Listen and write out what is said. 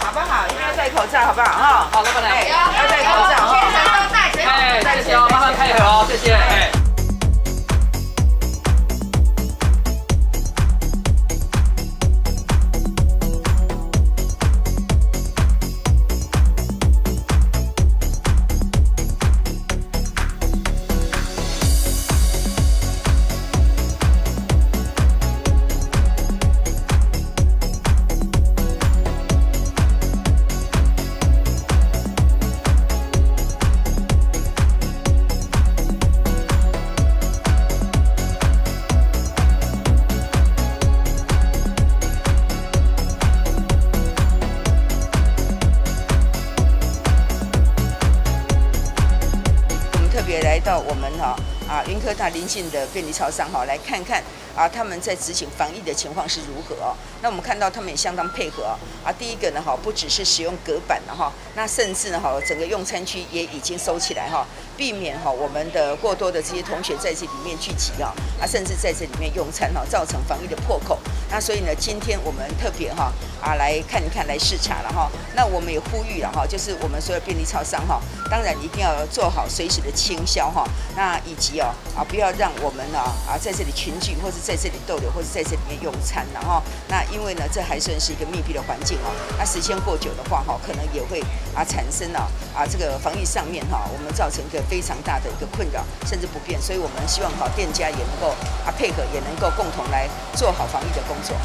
好不好？应该戴口罩，好不好？哈，好，老板哎，来到我们哈啊啊云科大邻近的便利超商哈，来看看啊他们在执行防疫的情况是如何哦。那我们看到他们也相当配合啊。第一个呢哈，不只是使用隔板了哈，那甚至呢哈，整个用餐区也已经收起来哈，避免哈我们的过多的这些同学在这里面聚集啊啊，甚至在这里面用餐哈，造成防疫的破口。那所以呢，今天我们特别哈啊来看一看，来视察了哈。那我们也呼吁了哈，就是我们所有便利超商哈，当然一定要做好随时的清消哈。那以及哦啊，不要让我们呢啊在这里群聚，或是在这里逗留，或是在这里面用餐然后那因为呢，这还算是一个密闭的环境哦。那时间过久的话哈，可能也会啊产生啊啊这个防疫上面哈，我们造成一个非常大的一个困扰，甚至不便。所以我们希望哈店家也能够啊配合，也能够共同来做好防疫的工作。